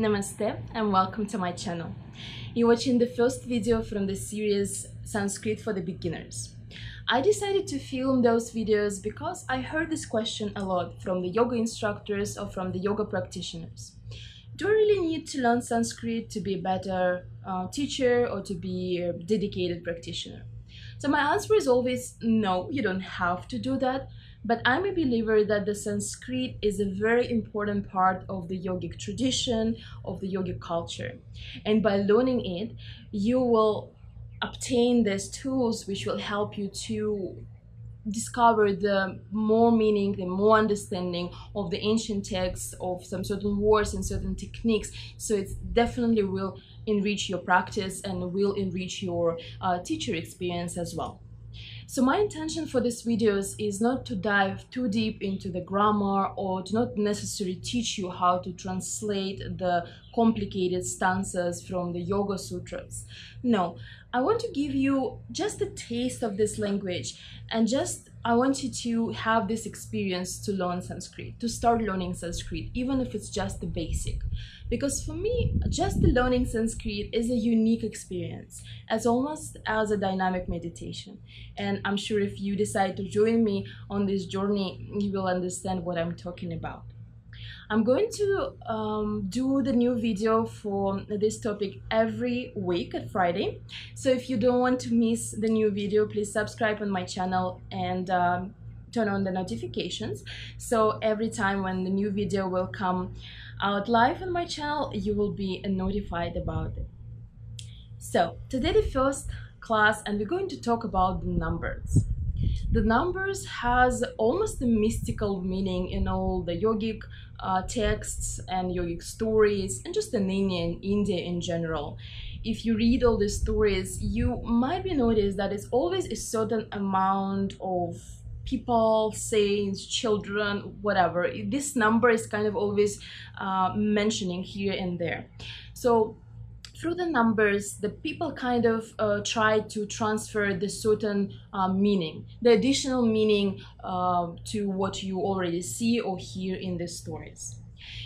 Namaste and welcome to my channel. You're watching the first video from the series Sanskrit for the Beginners. I decided to film those videos because I heard this question a lot from the yoga instructors or from the yoga practitioners. Do I really need to learn Sanskrit to be a better uh, teacher or to be a dedicated practitioner? So my answer is always no, you don't have to do that but I'm a believer that the Sanskrit is a very important part of the yogic tradition, of the yogic culture. And by learning it, you will obtain these tools which will help you to discover the more meaning, the more understanding of the ancient texts, of some certain words and certain techniques. So it definitely will enrich your practice and will enrich your uh, teacher experience as well. So my intention for these videos is not to dive too deep into the grammar or to not necessarily teach you how to translate the complicated stanzas from the Yoga Sutras. No, I want to give you just a taste of this language and just I want you to have this experience to learn Sanskrit, to start learning Sanskrit, even if it's just the basic. Because for me, just the learning Sanskrit is a unique experience, as almost as a dynamic meditation. And I'm sure if you decide to join me on this journey, you will understand what I'm talking about. I'm going to um, do the new video for this topic every week at Friday. So if you don't want to miss the new video, please subscribe on my channel and um, turn on the notifications. So every time when the new video will come out live on my channel, you will be notified about it. So today the first class and we're going to talk about the numbers. The numbers has almost a mystical meaning in all the yogic uh, texts and yogic stories and just in India, in India in general. If you read all these stories, you might be noticed that it's always a certain amount of people, saints, children, whatever. This number is kind of always uh, mentioning here and there. So through the numbers, the people kind of uh, try to transfer the certain uh, meaning, the additional meaning uh, to what you already see or hear in the stories.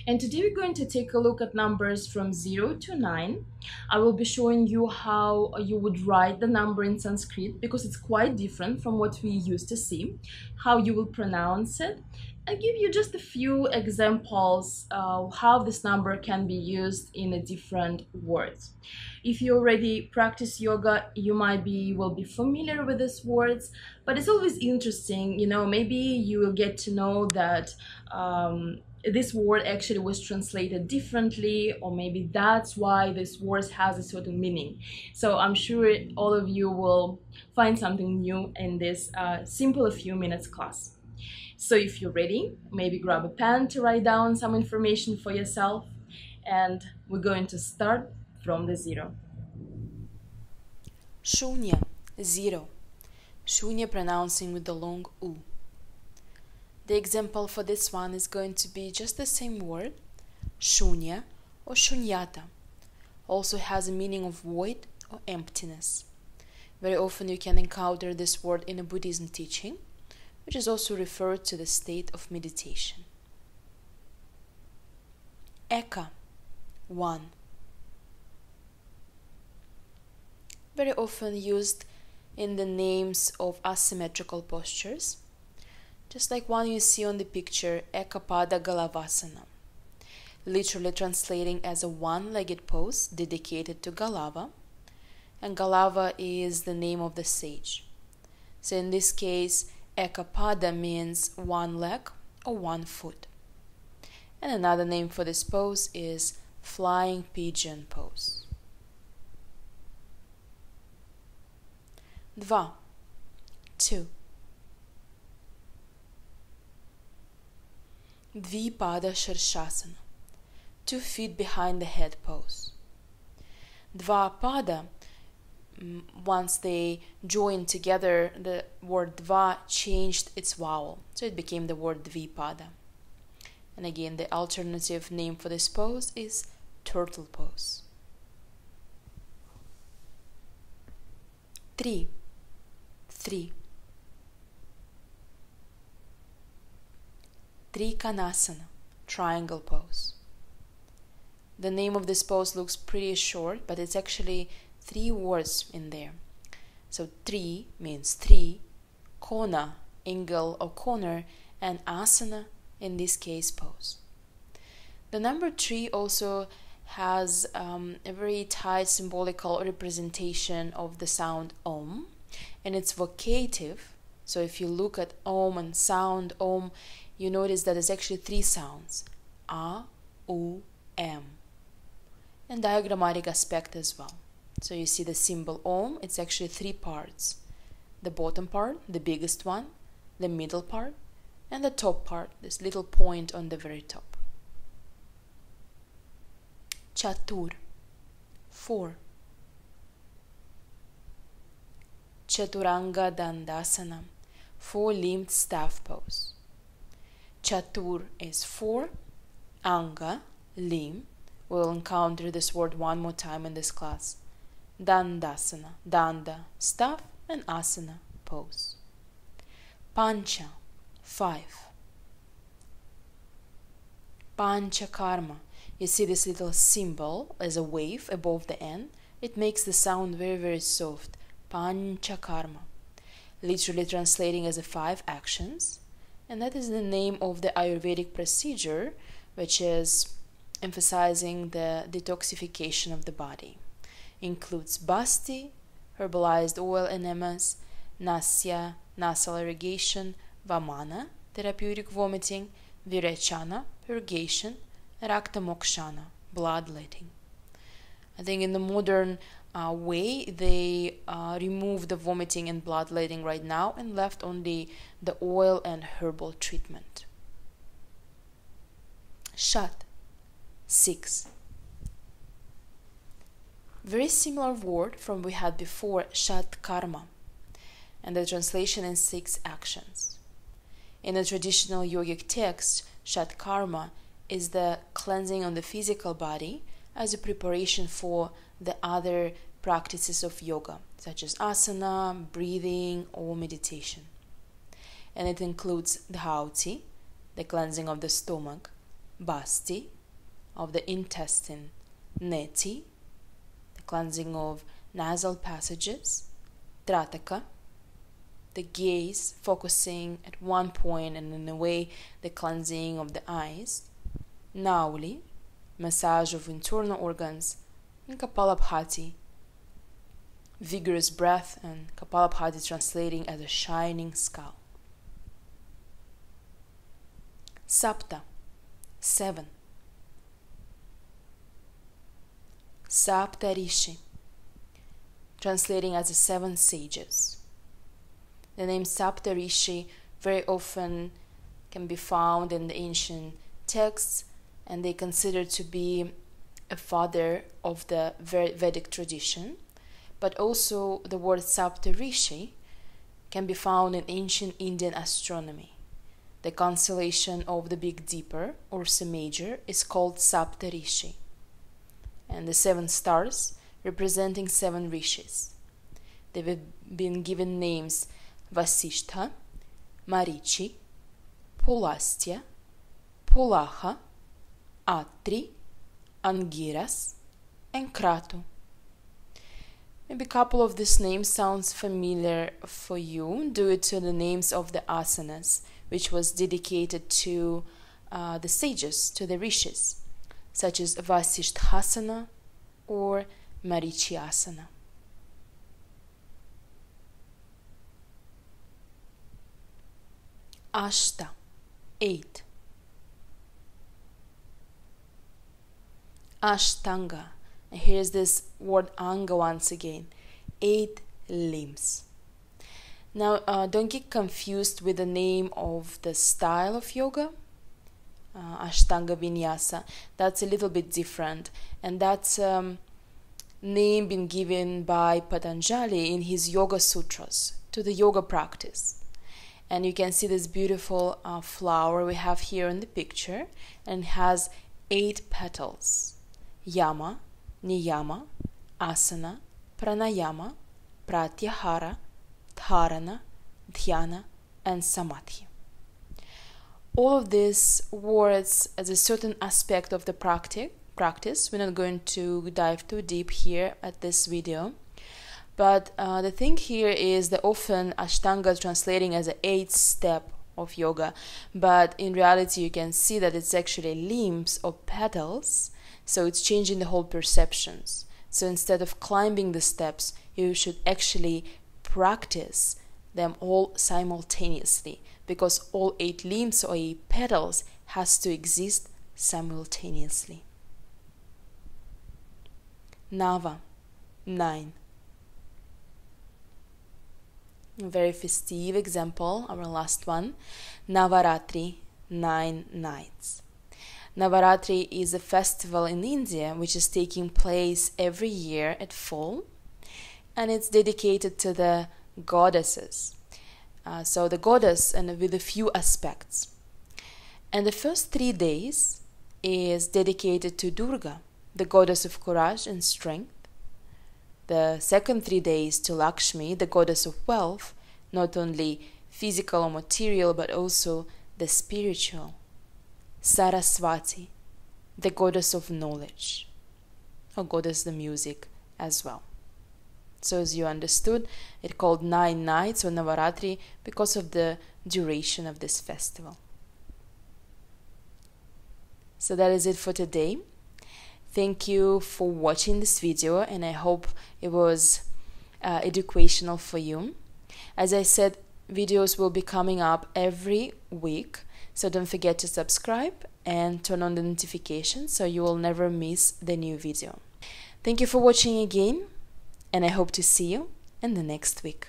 And today we're going to take a look at numbers from 0 to 9. I will be showing you how you would write the number in Sanskrit because it's quite different from what we used to see, how you will pronounce it, I give you just a few examples of how this number can be used in a different words. If you already practice yoga, you might be will be familiar with these words, but it's always interesting, you know, maybe you will get to know that um, this word actually was translated differently or maybe that's why this word has a certain meaning so i'm sure all of you will find something new in this uh, simple few minutes class so if you're ready, maybe grab a pen to write down some information for yourself and we're going to start from the zero. Shunya, zero. Shunya pronouncing with the long U. The example for this one is going to be just the same word, shunya or shunyata. Also has a meaning of void or emptiness. Very often you can encounter this word in a Buddhism teaching which is also referred to the state of meditation. Eka, one. Very often used in the names of asymmetrical postures, just like one you see on the picture, Ekapada Galavasana, literally translating as a one legged pose dedicated to Galava, and Galava is the name of the sage. So in this case, Ekapada means one leg or one foot. And another name for this pose is flying pigeon pose. Dva, two. Dvipada Shirshasana, two feet behind the head pose. Dvapada once they joined together, the word dva changed its vowel, so it became the word dvipada. And again, the alternative name for this pose is turtle pose. Tri, three. Trikonasana, triangle pose. the name of this pose looks pretty short, but it's actually three words in there. So tri means three, kona, angle or corner, and asana, in this case, pose. The number three also has um, a very tight symbolical representation of the sound om, and it's vocative. So if you look at om and sound om, you notice that there's actually three sounds a, u, m, and diagrammatic aspect as well. So you see the symbol om, it's actually three parts the bottom part, the biggest one, the middle part, and the top part, this little point on the very top. Chatur. 4. Chaturanga Dandasana. Four limbed staff pose. Chatur is four. Anga, limb. We'll encounter this word one more time in this class. Dandasana, danda, staff, and asana, pose. Pancha, five. Pancha karma you see this little symbol as a wave above the N, it makes the sound very, very soft. Panchakarma. Literally translating as a five actions. And that is the name of the Ayurvedic procedure, which is emphasizing the detoxification of the body. Includes basti, herbalized oil enemas, nasya, nasal irrigation, vamana, therapeutic vomiting, virechana, purgation, Rakta Mokshana, bloodletting. I think in the modern uh, way, they uh, remove the vomiting and bloodletting right now and left only the oil and herbal treatment. Shat, 6. Very similar word from we had before, Shat Karma, and the translation in six actions. In the traditional yogic text, Shat Karma is the cleansing on the physical body as a preparation for the other practices of yoga, such as asana, breathing, or meditation. And it includes dhauti, the cleansing of the stomach, basti, of the intestine, neti, the cleansing of nasal passages, trataka, the gaze focusing at one point and in a way the cleansing of the eyes, Nauli, massage of internal organs, and Kapalabhati, vigorous breath, and Kapalabhati translating as a shining skull. Sapta, seven. Sapta Rishi, translating as the seven sages. The name Sapta Rishi very often can be found in the ancient texts and they considered to be a father of the Vedic tradition. But also, the word Saptarishi can be found in ancient Indian astronomy. The constellation of the Big Dipper, or Ursa Major, is called Saptarishi, and the seven stars representing seven rishis. They've been given names Vasishtha, Marichi, Pulastya, Pulaha, Atri, Angiras, and Kratu. Maybe a couple of these names sounds familiar for you due to the names of the asanas, which was dedicated to uh, the sages, to the rishis, such as Vasishthasana or Marichyasana. Ashta, 8. Ashtanga. And here's this word anga once again eight limbs. Now, uh, don't get confused with the name of the style of yoga, uh, Ashtanga Vinyasa. That's a little bit different, and that's um, name been given by Patanjali in his Yoga Sutras to the yoga practice. And you can see this beautiful uh, flower we have here in the picture, and has eight petals yama, niyama, asana, pranayama, pratyahara, dharana, dhyana, and samadhi. All of these words as a certain aspect of the practice, practice. We're not going to dive too deep here at this video. But uh, the thing here is that often Ashtanga is translating as an eighth step of yoga, but in reality you can see that it's actually limbs or petals, so it's changing the whole perceptions. So instead of climbing the steps, you should actually practice them all simultaneously because all eight limbs or eight petals has to exist simultaneously. Nava 9 a very festive example, our last one, Navaratri, nine nights. Navaratri is a festival in India which is taking place every year at fall and it's dedicated to the goddesses. Uh, so the goddess and with a few aspects. And the first three days is dedicated to Durga, the goddess of courage and strength the second three days to Lakshmi, the goddess of wealth, not only physical or material but also the spiritual. Saraswati, the goddess of knowledge, or goddess of music as well. So, as you understood, it called nine nights or Navaratri because of the duration of this festival. So, that is it for today. Thank you for watching this video and I hope it was uh, educational for you. As I said, videos will be coming up every week, so don't forget to subscribe and turn on the notifications so you will never miss the new video. Thank you for watching again and I hope to see you in the next week.